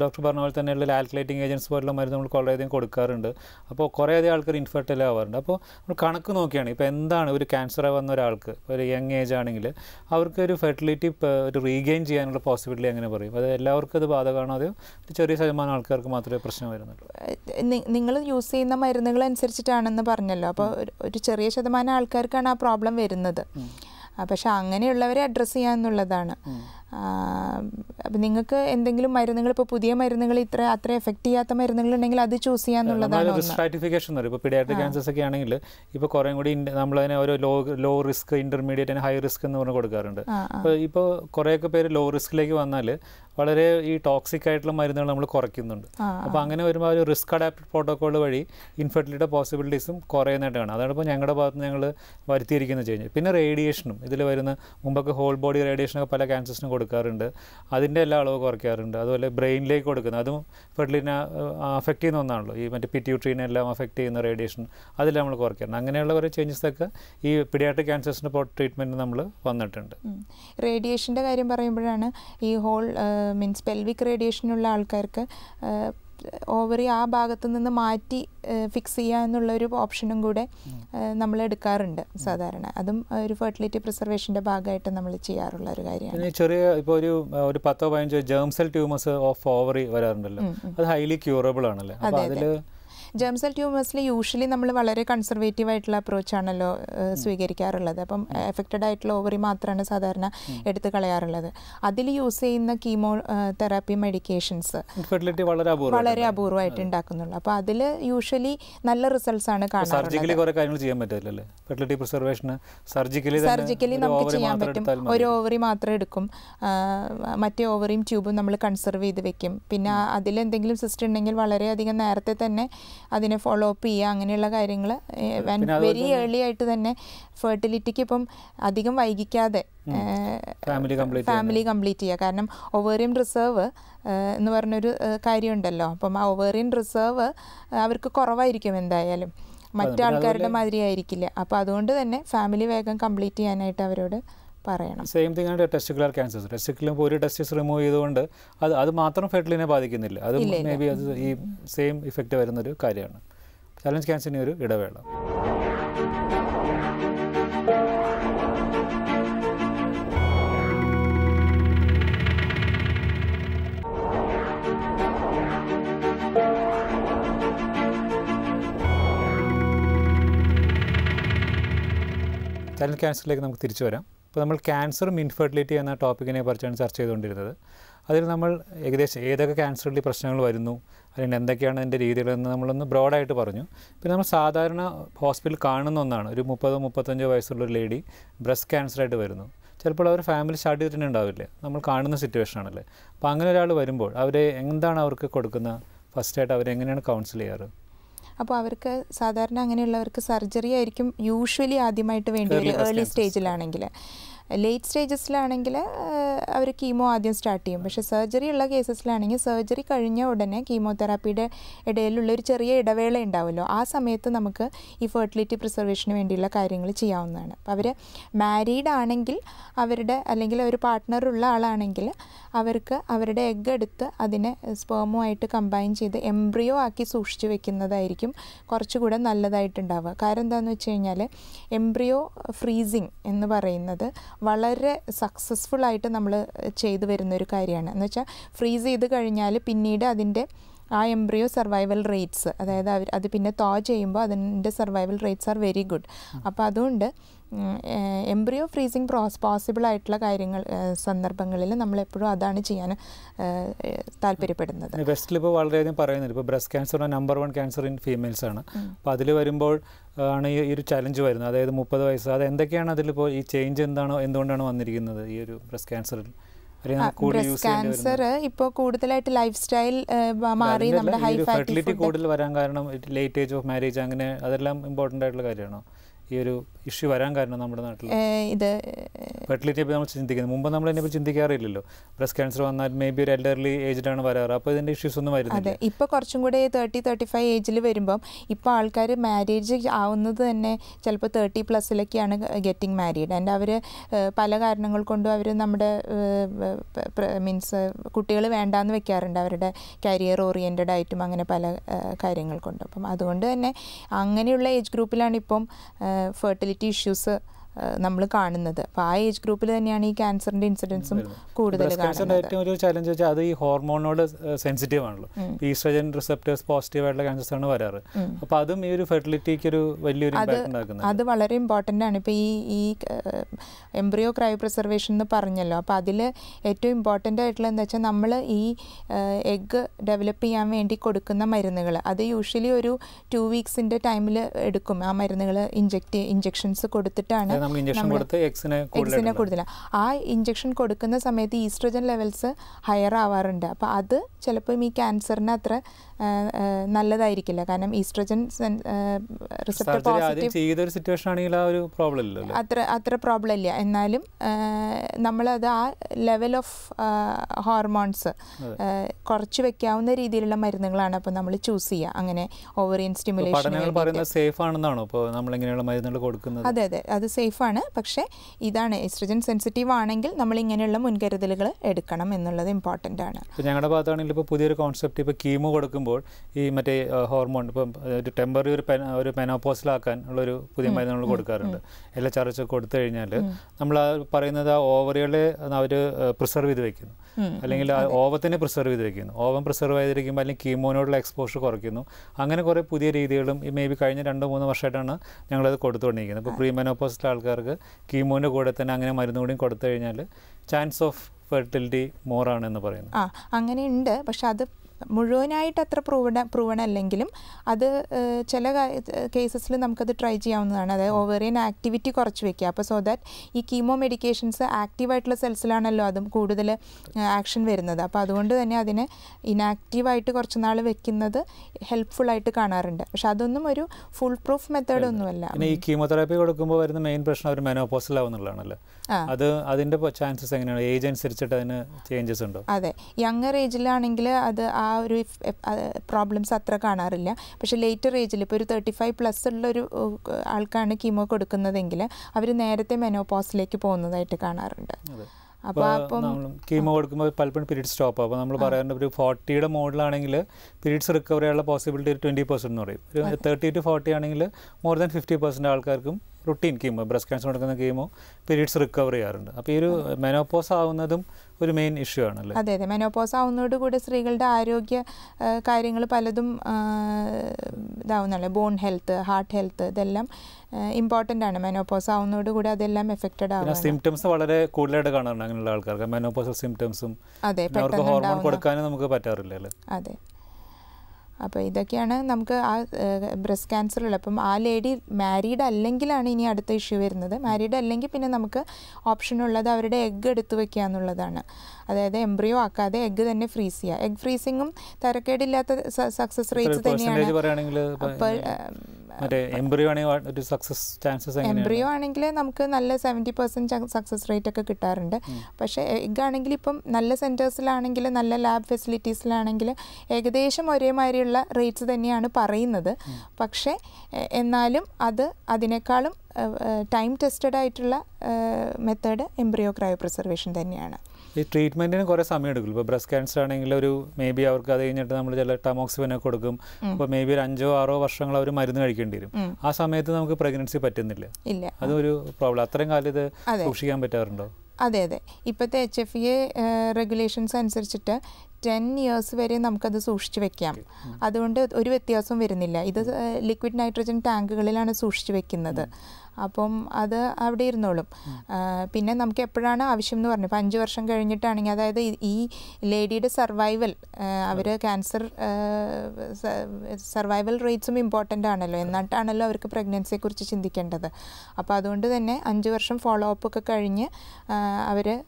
ഡോക്ടർ പറഞ്ഞ പോലെ തന്നെയുള്ള ലാൽക്കുലേറ്റിംഗ് ഏജൻസ് പോലുള്ള മരുന്ന് നമ്മൾ വളരെയധികം കൊടുക്കാറുണ്ട്. അപ്പോൾ കുറേയധികം ആൾക്കാർ ഇൻഫെർട്ടൈൽ ആവാറുണ്ട്. അപ്പോൾ നമ്മൾ കണക്ക് നോക്കിയാണ് ഇപ്പോൾ എന്താണ് ഒരു ക്യാൻസർ വന്ന ഒരാൾക്ക് ഒരു യങ് ഏജ് ആണെങ്കിൽ അവർക്ക് ഒരു ഫെർട്ടിലിറ്റി ഒരു റീഗെയിൻ ചെയ്യാനുള്ള പോസിബിലിറ്റി അങ്ങനെ പറയും? അത് എല്ലാവർക്കും അത് ബാധകമാണോ? അതോ ഒരു ചെറിയ ശതമാനം ആൾക്കാർക്ക് മാത്രമേ പ്രശ്നം വരുന്നുള്ളൂ? നിങ്ങൾ യൂസ് ചെയ്യുന്ന മരുന്നുകൾ അനുസരിച്ചിട്ടാണെന്ന് പറഞ്ഞല്ലോ. അപ്പോൾ ഒരു- ചെറിയ ശതമാനം ആൾക്കാർക്കാണ് ആ പ്രോബ്ലം വരുന്നത്. പക്ഷെ അങ്ങനെയുള്ളവരെ അഡ്രസ്സ് ചെയ്യാന്നുള്ളതാണ് അപ്പം നിങ്ങൾക്ക് എന്തെങ്കിലും മരുന്നുകൾ ഇപ്പോൾ പുതിയ മരുന്നുകൾ ഇത്ര അത്ര എഫക്റ്റ് ചെയ്യാത്ത മരുന്നുകൾ ഉണ്ടെങ്കിൽ അത് ചൂസ് ചെയ്യാന്നുള്ളതാണ് സ്ട്രാറ്റിഫിക്കേഷൻ എന്ന് പറയും. ഇപ്പോൾ പിഡിയാട്രിക് ക്യാൻസേഴ്സ് ഒക്കെ ആണെങ്കിൽ ഇപ്പോൾ കുറേ കൂടി നമ്മൾ അതിനെ ഓരോ low low risk intermediate high risk എന്ന് പറഞ്ഞ് കൊടുക്കാറുണ്ട്. അപ്പോൾ ഇപ്പോൾ കുറേയൊക്കെ പേര് ലോ റിസ്കിലേക്ക് വന്നാൽ വളരെ ഈ ടോക്സിക് ആയിട്ടുള്ള മരുന്നുകൾ നമ്മൾ കുറയ്ക്കുന്നുണ്ട്. അപ്പോൾ അങ്ങനെ വരുമ്പോൾ ഒരു റിസ്ക് അഡാപ്റ്റഡ് പ്രോട്ടോകോൾ വഴി ഇൻഫെർട്ടിലിറ്റിയുടെ പോസിബിലിറ്റീസും കുറയുന്നതായിട്ട് കാണാം. അതാണ് ഇപ്പോൾ ഞങ്ങളുടെ ഭാഗത്ത് ഞങ്ങൾ വരുത്തിയിരിക്കുന്നത് കഴിഞ്ഞാൽ പിന്നെ റേഡിയേഷനും ഇതിൽ വരുന്ന മുമ്പൊക്കെ ഹോൾ ബോഡി റേഡിയേഷനൊക്കെ പല ക്യാൻസേഴ്സിനും കൊടുക്കാറുണ്ട്. അതിന്റെ എല്ലാ അളവ് കുറയ്ക്കാറുണ്ട്. അതുപോലെ ബ്രെയിനിലേക്ക് കൊടുക്കുന്നത് അതും ഫെർട്ടിലിറ്റിനെ അഫക്റ്റ് ചെയ്യുന്ന ഒന്നാണല്ലോ. ഈ മറ്റേ പിറ്റ്യൂട്രീനെ എല്ലാം അഫക്റ്റ് ചെയ്യുന്ന റേഡിയേഷൻ അതെല്ലാം നമ്മൾ കുറയ്ക്കാറുണ്ട്. അങ്ങനെയുള്ള കുറേ ചേഞ്ചസ് ഒക്കെ ഈ പിഡിയാട്രിക് ക്യാൻസേഴ്സിന്റെ ട്രീറ്റ്മെന്റ് നമ്മൾ വന്നിട്ടുണ്ട്. റേഡിയേഷന്റെ കാര്യം പറയുമ്പോഴാണ് ഈ ഹോൾ മീൻസ് പെൽവിക് റേഡിയേഷനുള്ള ആൾക്കാർക്ക് ഓവറി ആ ഭാഗത്ത് നിന്ന് മാറ്റി ഫിക്സ് ചെയ്യുക എന്നുള്ളൊരു ഓപ്ഷനും കൂടെ നമ്മൾ എടുക്കാറുണ്ട് സാധാരണ. അതും ഒരു ഫെർട്ടിലിറ്റി പ്രിസർവേഷന്റെ ഭാഗമായിട്ട് നമ്മൾ ചെയ്യാറുള്ള ഒരു കാര്യമാണ്. ചെറിയ ഇപ്പോൾ ഒരു ഒരു പത്തോ പതിനഞ്ചോ germ cell tumours of ovary വരാറുണ്ടല്ലോ. അത് ഹൈലി ക്യൂറബിൾ ആണല്ലോ? അപ്പോൾ അതെ, ജെംസൽ ട്യൂമേഴ്സിൽ യൂഷ്വലി നമ്മൾ വളരെ കൺസർവേറ്റീവ് ആയിട്ടുള്ള അപ്രോച്ച് ആണല്ലോ സ്വീകരിക്കാറുള്ളത്. അപ്പം എഫക്റ്റഡ് ആയിട്ടുള്ള ഓവറി മാത്രമാണ് സാധാരണ എടുത്ത് കളയാറുള്ളത്. അതിൽ യൂസ് ചെയ്യുന്ന കീമോ തെറാപ്പി മെഡിക്കേഷൻസ് വളരെ അപൂർവമായിട്ട് ഉണ്ടാക്കുന്നുള്ളൂ. അപ്പോൾ അതിൽ യൂഷ്വലി നല്ല റിസൾട്ട്സ് ആണ് കാണാറുള്ളത്. സർജിക്കലി സർജിക്കലി നമുക്ക് ചെയ്യാൻ പറ്റും. ഒരു ഓവറി മാത്രം എടുക്കും. മറ്റേ ഓവറിയും ട്യൂബും നമ്മൾ കൺസർവ് ചെയ്ത് വെക്കും. പിന്നെ അതിലെന്തെങ്കിലും സിസ്റ്റം ഉണ്ടെങ്കിൽ വളരെയധികം നേരത്തെ തന്നെ അതിനെ ഫോളോ അപ്പ് ചെയ്യുക അങ്ങനെയുള്ള കാര്യങ്ങൾ വെരി ഏർലി ആയിട്ട് തന്നെ ഫെർട്ടിലിറ്റിക്ക് ഇപ്പം അധികം വൈകിക്കാതെ ഫാമിലി കംപ്ലീറ്റ് ചെയ്യുക. കാരണം ഒവേറിയൻ റിസർവ് എന്ന് പറഞ്ഞൊരു കാര്യമുണ്ടല്ലോ. അപ്പം ആ ഒവേറിയൻ റിസർവ് അവർക്ക് കുറവായിരിക്കും എന്തായാലും. മറ്റാൾക്കാരുടെ മാതിരി ആയിരിക്കില്ല. അപ്പോൾ അതുകൊണ്ട് തന്നെ ഫാമിലി വേഗം കംപ്ലീറ്റ് ചെയ്യാനായിട്ട് അവരോട് പറയണം. സെയിം തിങ് ആണ് ടെസ്റ്റിക്കുലർ ക്യാൻസേഴ്സ് ടെസ്റ്റിക്കുലും ഇപ്പോൾ ഒരു ടെസ്റ്റിസ് റിമൂവ് ചെയ്തുകൊണ്ട് അത് അത് മാത്രം ഫെർട്ടിലിനെ ബാധിക്കുന്നില്ല. അത് മേ ബി അത് ഈ സെയിം ഇഫക്റ്റ് വരുന്നൊരു കാര്യമാണ്. ചലഞ്ച് ക്യാൻസറിന് ഒരു ഇടവേള. ചലഞ്ച് ക്യാൻസറിലേക്ക് നമുക്ക് തിരിച്ചു വരാം. ഇപ്പോൾ നമ്മൾ ക്യാൻസറും ഇൻഫെർട്ടിലിറ്റി എന്ന ടോപ്പിക്കിനെ കുറിച്ചാണ് ചർച്ച ചെയ്തുകൊണ്ടിരുന്നത്. അതിൽ നമ്മൾ ഏകദേശം ഏതൊക്കെ ക്യാൻസറിൽ പ്രശ്നങ്ങൾ വരുന്നു അല്ലെങ്കിൽ എന്തൊക്കെയാണ് അതിന്റെ രീതികളെന്ന് നമ്മളൊന്ന് ബ്രോഡായിട്ട് പറഞ്ഞു. പിന്നെ നമ്മൾ സാധാരണ ഹോസ്പിറ്റലിൽ കാണുന്ന ഒന്നാണ്. ഒരു മുപ്പതോ മുപ്പത്തഞ്ചോ വയസ്സുള്ള ഒരു ലേഡി ബ്രസ്റ്റ് ക്യാൻസറായിട്ട് വരുന്നു. ചിലപ്പോൾ അവർ ഫാമിലി സ്റ്റാർട്ട് ചെയ്തിട്ടുണ്ട് ഉണ്ടാവില്ലേ. നമ്മൾ കാണുന്ന സിറ്റുവേഷൻ ആണല്ലേ. അപ്പോൾ അങ്ങനെ ഒരാൾ വരുമ്പോൾ അവരെ എന്താണ് അവർക്ക് കൊടുക്കുന്ന? ഫസ്റ്റായിട്ട് അവരെങ്ങനെയാണ് കൗൺസിൽ ചെയ്യാറ്? അപ്പോൾ അവർക്ക് സാധാരണ അങ്ങനെയുള്ളവർക്ക് സർജറി ആയിരിക്കും യൂഷ്വലി ആദ്യമായിട്ട് വേണ്ടി വരും ഏർലി. സ്റ്റേജിലാണെങ്കിൽ ലേറ്റ് സ്റ്റേജസിലാണെങ്കിൽ അവർ കീമോ ആദ്യം സ്റ്റാർട്ട് ചെയ്യും. പക്ഷേ സർജറി ഉള്ള കേസസിലാണെങ്കിൽ സർജറി കഴിഞ്ഞ ഉടനെ കീമോതെറാപ്പിയുടെ ഇടയിലുള്ള ഒരു ചെറിയ ഇടവേള ഉണ്ടാവുമല്ലോ. ആ സമയത്ത് നമുക്ക് ഈ ഫെർട്ടിലിറ്റി പ്രിസർവേഷന് വേണ്ടിയുള്ള കാര്യങ്ങൾ ചെയ്യാവുന്നതാണ്. അപ്പോൾ അവർ മാരീഡ് ആണെങ്കിൽ അവരുടെ അല്ലെങ്കിൽ ഒരു പാർട്ട്ണറുള്ള ആളാണെങ്കിൽ അവർക്ക് അവരുടെ എഗ്ഗ് എടുത്ത് അതിനെ സ്പേമോ ആയിട്ട് കമ്പൈൻ ചെയ്ത് എംബ്രിയോ ആക്കി സൂക്ഷിച്ചു വെക്കുന്നതായിരിക്കും കുറച്ചുകൂടെ നല്ലതായിട്ടുണ്ടാവുക. കാരണം എന്താണെന്ന് വെച്ച് കഴിഞ്ഞാൽ എംബ്രിയോ ഫ്രീസിങ് എന്ന് പറയുന്നത് വളരെ സക്സസ്ഫുൾ ആയിട്ട് നമ്മൾ ചെയ്തു വരുന്ന ഒരു കാര്യമാണ്. എന്ന് വെച്ചാൽ ഫ്രീസ് ചെയ്ത് കഴിഞ്ഞാൽ പിന്നീട് അതിന്റെ ആ എംബ്രിയോ സർവൈവൽ റേറ്റ്സ് അതായത് അവർ അത് പിന്നെ തോ ചെയ്യുമ്പോൾ അതിന്റെ survival rates are very good അപ്പോൾ അതുകൊണ്ട് എംബ്രിയോ ഫ്രീസിങ് പ്രോസ് പോസിബിൾ ആയിട്ടുള്ള കാര്യങ്ങൾ സന്ദർഭങ്ങളിൽ നമ്മൾ എപ്പോഴും അതാണ് ചെയ്യാൻ താല്പര്യപ്പെടുന്നത്. വെസ്റ്റിൽ ഇപ്പോൾ വളരെയധികം പറയുന്നുണ്ട്. ഇപ്പോൾ breast cancer number one cancer in females ആണ്. അപ്പോൾ അതിൽ വരുമ്പോൾ ആണ് ഈ ഒരു ചലഞ്ച് വരുന്നത്. അതായത് മുപ്പത് വയസ്സ്. അത് എന്തൊക്കെയാണ് അതിലിപ്പോൾ ഈ ചേഞ്ച് എന്താണോ എന്തുകൊണ്ടാണ് വന്നിരിക്കുന്നത് ഈ ഒരു ബ്രസ്റ്റ് ക്യാൻസറിൽ ബ്രസ്റ്റ് ക്യാൻസർ ഇപ്പോൾ കൂടുതലായിട്ട് ലൈഫ് സ്റ്റൈൽ മാറി നമ്മുടെ ഹൈ ഫെർട്ടിലിറ്റി കൂടുതൽ വരാൻ കാരണം ലേറ്റ് ഏജ് ഓഫ് മാരേജ് അങ്ങനെ അതെല്ലാം ഇമ്പോർട്ടന്റ് ആയിട്ടുള്ള കാര്യമാണോ? ഈ ഒരു ഇഷ്യൂ വരാൻ കാരണം നമ്മുടെ നാട്ടിൽ ഇത് ഫെർട്ടിലിറ്റി ഇപ്പോൾ നമ്മൾ ചിന്തിക്കുന്നത്. മുമ്പ് നമ്മൾ ഇതിനെ ചിന്തിക്കാറില്ലല്ലോ. ബ്രസ്റ്റ് ക്യാൻസർ വന്നാൽ മേ ബി ഒരു എൽഡർലി ഏജ്ഡ് ആണ് വരാറ്. അപ്പോൾ ഇതിന്റെ ഇഷ്യൂസ് ഒന്നും വരുന്നില്ല. അതെ. ഇപ്പോൾ കുറച്ചും കൂടി തേർട്ടി തേർട്ടി ഫൈവ് ഏജിൽ വരുമ്പം ഇപ്പോൾ ആൾക്കാർ മാരേജ് ആവുന്നത് തന്നെ ചിലപ്പോൾ തേർട്ടി പ്ലസ്സിലൊക്കെയാണ് ഗെറ്റിംഗ് മാരീഡ് ആൻഡ് അവർ പല കാരണങ്ങൾ കൊണ്ടും അവർ നമ്മുടെ മീൻസ് കുട്ടികൾ വേണ്ടാന്ന് വെക്കാറുണ്ട്. അവരുടെ കരിയർ ഓറിയന്റഡ് ആയിട്ടും അങ്ങനെ പല കാര്യങ്ങൾ കൊണ്ടും. അപ്പം അതുകൊണ്ട് തന്നെ അങ്ങനെയുള്ള ഏജ് ഗ്രൂപ്പിലാണ് ഇപ്പം ഫെർട്ടിലിറ്റി ഇഷ്യൂസ് നമ്മൾ കാണുന്നത്. അപ്പോൾ ആ ഏജ് ഗ്രൂപ്പിൽ തന്നെയാണ് ഈ ക്യാൻസറിന്റെ ഇൻസിഡൻസും കൂടുതൽ ഏറ്റവും ഒരു ചലഞ്ച് വെച്ചാൽ അത് ഈ ഹോർമോണോട് സെൻസിറ്റീവ് ആണല്ലോ. ഈസ്ട്രജൻ റിസപ്റ്റേഴ്സ് പോസിറ്റീവ് ആയിട്ടുള്ള ക്യാൻസേഴ്സ് ആണ് വരാറ്. അപ്പോൾ അതും ഈ ഒരു ഫെർട്ടിലിറ്റിക്ക് ഒരു വലിയൊരു അത് വളരെ ഇമ്പോർട്ടന്റ് ആണ്. ഇപ്പോൾ ഈ ഈ എംബ്രിയോ ക്രൈ പ്രിസർവേഷൻ എന്ന് പറഞ്ഞല്ലോ. അപ്പോൾ അതിൽ ഏറ്റവും ഇമ്പോർട്ടന്റ് ആയിട്ടുള്ള എന്താ വെച്ചാൽ നമ്മൾ ഈ എഗ്ഗ് ഡെവലപ്പ് ചെയ്യാൻ വേണ്ടി കൊടുക്കുന്ന മരുന്നുകൾ അത് യൂഷ്വലി ഒരു ടു വീക്സിന്റെ ടൈമിൽ എടുക്കും. ആ മരുന്നുകൾ ഇഞ്ചക്ട് ഇഞ്ചെക്ഷൻസ് കൊടുത്തിട്ടാണ് നമ്മൾ ഇഞ്ചക്ഷൻ കൊടുത്ത് എക്സിനെ എക്സിനെ കൂടുതലാണ് ആ ഇഞ്ചക്ഷൻ കൊടുക്കുന്ന സമയത്ത് ഈസ്ട്രജൻ ലെവൽസ് ഹയർ ആവാറുണ്ട്. അപ്പോൾ അത് ചിലപ്പോൾ ഈ ക്യാൻസറിന് അത്ര നല്ലതായിരിക്കില്ല. കാരണം ഈസ്ട്രജൻ റിസപ്റ്റർ പോസിറ്റീവ് സിറ്റുവേഷൻ ആണെങ്കിൽ ആ ഒരു പ്രോബ്ലം ഇല്ലല്ലോ അത്ര അത്ര പ്രോബ്ലം ഇല്ല. എന്നാലും നമ്മളത് ആ ലെവൽ ഓഫ് ഹോർമോൺസ് കുറച്ച് വെക്കാവുന്ന രീതിയിലുള്ള മരുന്നുകളാണ് അപ്പോൾ നമ്മൾ ചൂസ് ചെയ്യുക. അങ്ങനെ ഓവറിയൻ സ്റ്റിമുലേഷൻ സേഫ് ആണെന്നാണോ? ഇപ്പോൾ നമ്മൾ ഇങ്ങനെയുള്ള മരുന്നുകൾ കൊടുക്കുന്നത്? അതെ അതെ. അത് സേഫ് ആണ്. പക്ഷേ ഇതാണ്. എസ്ട്രജൻ സെൻസിറ്റീവ് ആണെങ്കിൽ നമ്മൾ ഇങ്ങനെയുള്ള മുൻകരുതലുകൾ എടുക്കണം എന്നുള്ളത് ഇമ്പോർട്ടന്റ് ആണ്. ഇപ്പോൾ ഞങ്ങളുടെ ഭാഗത്താണെങ്കിൽ ഇപ്പോൾ പുതിയൊരു കോൺസെപ്റ്റ് ഇപ്പോൾ കീമോ കൊടുക്കുമ്പോൾ ഈ മറ്റേ ഹോർമോൺ ഇപ്പം ഒരു ടെമ്പററി ഒരു ഒരു മെനോപോസിലാക്കാൻ ഉള്ളൊരു പുതിയ മരുന്ന് നമ്മൾ കൊടുക്കാറുണ്ട്. എല്ലാ ചർച്ച കൊടുത്തു കഴിഞ്ഞാൽ നമ്മൾ പറയുന്നത് ആ ഓവറുകളെ അവർ പ്രിസർവ് ചെയ്ത് വെക്കുന്നു. അല്ലെങ്കിൽ ആ ഓവത്തിനെ പ്രിസർവ് ചെയ്ത് വെക്കുന്നു. ഓവൻ പ്രിസർവ് ചെയ്തിരിക്കുമ്പോൾ അല്ലെങ്കിൽ കീമോനോടുള്ള എക്സ്പോഷർ കുറയ്ക്കുന്നു. അങ്ങനെ കുറേ പുതിയ രീതികളും ഈ മേ ബി കഴിഞ്ഞ രണ്ടോ മൂന്നോ വർഷമായിട്ടാണ് ഞങ്ങളത് കൊടുത്തുകൊണ്ടിരിക്കുന്നത്. ഇപ്പോൾ പ്രീ മെനോപോസിലെ ആൾക്കാർക്ക് കീമോന്റെ കൂടെ തന്നെ അങ്ങനെ മരുന്ന് കൂടി കൊടുത്തു കഴിഞ്ഞാൽ ചാൻസ് ഓഫ് ഫെർട്ടിലിറ്റി മോറാണെന്ന് പറയുന്നത് ആ അങ്ങനെയുണ്ട്. പക്ഷെ അത് മുഴുവനായിട്ട് അത്ര പ്രൂവണ പ്രൂവൺ അല്ലെങ്കിലും അത് ചില കേസസിൽ നമുക്കത് ട്രൈ ചെയ്യാവുന്നതാണ്. അതായത് ഓവറിയൻ ആക്ടിവിറ്റി കുറച്ച് വെക്കുക. അപ്പോൾ സോ ദാറ്റ് ഈ കീമോ മെഡിക്കേഷൻസ് ആക്റ്റീവായിട്ടുള്ള സെൽസിലാണല്ലോ അതും കൂടുതൽ ആക്ഷൻ വരുന്നത്. അപ്പോൾ അതുകൊണ്ട് തന്നെ അതിനെ ഇനാക്റ്റീവായിട്ട് കുറച്ച് നാൾ വെക്കുന്നത് ഹെൽപ്ഫുള്ളായിട്ട് ആയിട്ട് കാണാറുണ്ട്. പക്ഷെ അതൊന്നും ഒരു ഫുൾ പ്രൂഫ് മെത്തേഡ് ഒന്നുമല്ല. ഈ കീമോതെറാപ്പി കൊടുക്കുമ്പോൾ വരുന്ന മെയിൻ പ്രശ്നം ഒരു മെനോപോസിലാവുന്നുള്ളതാണല്ലേ അത് അതിന്റെ ചാൻസസ് എങ്ങനെയാണ്? ഏജ് അനുസരിച്ചിട്ട് അതിന് ചേഞ്ചസ് ഉണ്ടോ? അതെ. യങ്ങർ ഏജിലാണെങ്കിൽ അത് ആ ഒരു പ്രോബ്ലംസ് അത്ര കാണാറില്ല. പക്ഷേ ലേറ്റർ ഏജിൽ ഇപ്പോൾ ഒരു തേർട്ടി ഫൈവ് പ്ലസ് ഉള്ളൊരു ആൾക്കാണ് കീമോ കൊടുക്കുന്നതെങ്കിൽ അവർ നേരത്തെ മെനോപോസിലേക്ക് പോകുന്നതായിട്ട് കാണാറുണ്ട്. കീമോ കൊടുക്കുമ്പോൾ പലപ്പോഴും പീരീഡ് സ്റ്റോപ്പ് അപ്പോൾ നമ്മൾ പറയാറുണ്ട് ഒരു ഫോർട്ടിയുടെ മോഡലാണെങ്കിൽ പീരീഡ്സ് റിക്കവർ ചെയ്യാനുള്ള പോസിബിലിറ്റി ഒരു ട്വന്റി പെർസെന്റ് എന്ന് പറയും. ഒരു തേർട്ടി ടു ഫോർട്ടി ആണെങ്കിൽ മോർ ദാൻ ഫിഫ്റ്റി പെർസെന്റ് ആൾക്കാർക്കും റുട്ടീൻ കീമോ ബ്രസ്റ്റ് ക്യാൻസർ കൊടുക്കുന്ന കീമോ പീരീഡ്സ് റിക്കവർ ചെയ്യാറുണ്ട്. അപ്പോൾ ഈ ഒരു മെനോപോസ് ആവുന്നതും ഒരു മെയിൻ ഇഷ്യൂ ആണല്ലേ? അതെ അതെ. മെനോപോസ് ആവുന്നതോടുകൂടി സ്ത്രീകളുടെ ആരോഗ്യ കാര്യങ്ങൾ പലതും ഇതാവുന്നല്ലേ ബോൺ ഹെൽത്ത് ഹാർട്ട് ഹെൽത്ത് ഇതെല്ലാം ഇമ്പോർട്ടന്റ് ആണ്. മെനോപോസ് ആവുന്നതോടുകൂടി അതെല്ലാം എഫക്റ്റഡ് ആവും സിംറ്റംസ് വളരെ കൂടുതലായിട്ട് കാണാറുണ്ട് അങ്ങനെയുള്ള ആൾക്കാർക്ക്. മെനോപോസൽ സിംറ്റംസും അതെ ഹോർമോൺ കൊടുക്കാനും നമുക്ക് പറ്റാറില്ല അതെ. അപ്പോൾ ഇതൊക്കെയാണ് നമുക്ക് ആ ബ്രസ്റ്റ് ക്യാൻസർ ഉള്ളത് അപ്പം ആ ലേഡി മാരീഡ് അല്ലെങ്കിലാണ് ഇനി അടുത്ത ഇഷ്യൂ വരുന്നത്. മാരീഡ് അല്ലെങ്കിൽ പിന്നെ നമുക്ക് ഓപ്ഷൻ ഉള്ളത് അവരുടെ എഗ്ഗ് എടുത്തു വെക്കുക എന്നുള്ളതാണ്. അതായത് എംബ്രിയോ ആക്കാതെ എഗ്ഗ് തന്നെ ഫ്രീസ് ചെയ്യുക. എഗ് ഫ്രീസിങ്ങും തരക്കേടില്ലാത്ത സക്സസ് റേറ്റ് തന്നെയാണ്. എംബ്രിയോ ആണെങ്കിൽ നമുക്ക് നല്ല സെവന്റി പെർസെന്റ് സക്സസ് റേറ്റ് ഒക്കെ കിട്ടാറുണ്ട്. പക്ഷേ എഗ് ആണെങ്കിൽ ഇപ്പം നല്ല സെന്റേഴ്സിലാണെങ്കിൽ നല്ല ലാബ് ഫെസിലിറ്റീസിലാണെങ്കിൽ ഏകദേശം ഒരേമാതിരിയുള്ള റേറ്റ്സ് തന്നെയാണ് പറയുന്നത്. പക്ഷേ എന്നാലും അത് അതിനേക്കാളും ടൈം ടെസ്റ്റഡ് ആയിട്ടുള്ള മെത്തേഡ് എംബ്രിയോ ക്രയോ പ്രിസർവേഷൻ തന്നെയാണ്. ഈ ട്രീറ്റ്മെന്റിന് കുറേ സമയം എടുക്കും. ഇപ്പോൾ ബ്രസ്റ്റ് ക്യാൻസർ ആണെങ്കിൽ ഒരു മേ ബി അവർക്ക് അത് കഴിഞ്ഞിട്ട് നമ്മൾ ചില ടമോക്സിഫിനൊക്കെ കൊടുക്കും. അപ്പോൾ മേ ബി ഒരു അഞ്ചോ ആറോ വർഷങ്ങൾ അവർ മരുന്ന് കഴിക്കേണ്ടി വരും. ആ സമയത്ത് നമുക്ക് പ്രഗ്നൻസി പറ്റുന്നില്ല. ഇല്ല. അതൊരു പ്രോബ്ലം അത്രയും കാലം ഇത് സൂക്ഷിക്കാൻ പറ്റാറുണ്ടോ? അതെ അതെ. ഇപ്പോഴത്തെ എച്ച് എഫ് എ റെഗുലേഷൻസ് അനുസരിച്ചിട്ട് ടെൻ ഇയേഴ്സ് വരെ നമുക്കത് സൂക്ഷിച്ചു വെക്കാം. അതുകൊണ്ട് ഒരു വ്യത്യാസവും വരുന്നില്ല. ഇത് ലിക്വിഡ് നൈട്രജൻ ടാങ്കുകളിലാണ് സൂക്ഷിച്ചു വെക്കുന്നത്. അപ്പം അത് അവിടെ ഇരുന്നോളും. പിന്നെ നമുക്ക് എപ്പോഴാണ് ആവശ്യം എന്ന് പറഞ്ഞു. അഞ്ച് വർഷം കഴിഞ്ഞിട്ടാണെങ്കിൽ അതായത് ഈ- ഈ ലേഡിയുടെ സർവൈവൽ അവർ ക്യാൻസർ സർവൈവൽ റേറ്റ്സും ഇമ്പോർട്ടന്റ് ആണല്ലോ. എന്നിട്ടാണല്ലോ അവർക്ക് പ്രഗ്നൻസിയെക്കുറിച്ച് ചിന്തിക്കേണ്ടത്. അപ്പോൾ അതുകൊണ്ട് തന്നെ അഞ്ച് വർഷം ഫോളോ അപ്പ് ഒക്കെ കഴിഞ്ഞ് അവർ